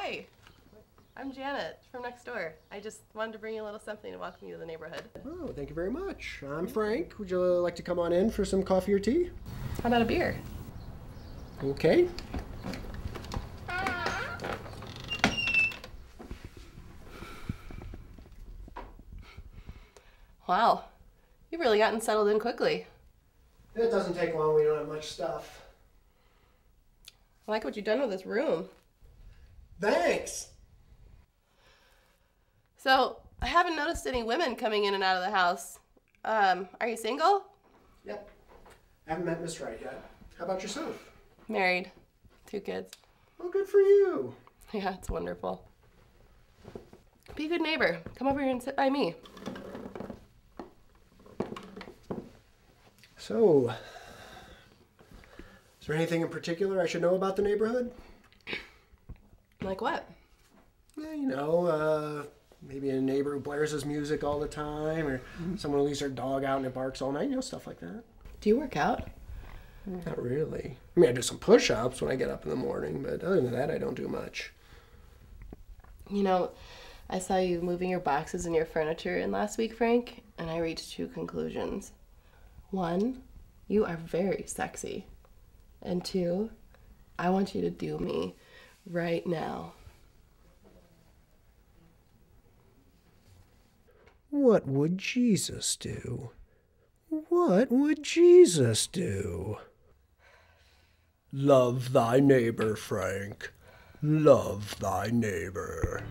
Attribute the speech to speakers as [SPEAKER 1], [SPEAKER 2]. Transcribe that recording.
[SPEAKER 1] Hi, I'm Janet from next door. I just wanted to bring you a little something to welcome you to the neighborhood.
[SPEAKER 2] Oh, thank you very much. I'm Frank. Would you like to come on in for some coffee or tea?
[SPEAKER 1] How about a beer?
[SPEAKER 2] Okay.
[SPEAKER 1] Wow, you've really gotten settled in quickly.
[SPEAKER 2] It doesn't take long. We don't have much stuff.
[SPEAKER 1] I like what you've done with this room.
[SPEAKER 2] Thanks.
[SPEAKER 1] So, I haven't noticed any women coming in and out of the house. Um, are you single?
[SPEAKER 2] Yep. I haven't met Miss Right yet. How about yourself?
[SPEAKER 1] Married. Two kids.
[SPEAKER 2] Well, good for you.
[SPEAKER 1] Yeah, it's wonderful. Be a good neighbor. Come over here and sit by me.
[SPEAKER 2] So, is there anything in particular I should know about the neighborhood?
[SPEAKER 1] Like what?
[SPEAKER 2] Yeah, you know, uh, maybe a neighbor who blares his music all the time, or someone who leaves their dog out and it barks all night, you know, stuff like that.
[SPEAKER 1] Do you work out?
[SPEAKER 2] Not really. I mean, I do some push ups when I get up in the morning, but other than that, I don't do much.
[SPEAKER 1] You know, I saw you moving your boxes and your furniture in last week, Frank, and I reached two conclusions. One, you are very sexy. And two, I want you to do me right now.
[SPEAKER 2] What would Jesus do? What would Jesus do? Love thy neighbor, Frank. Love thy neighbor.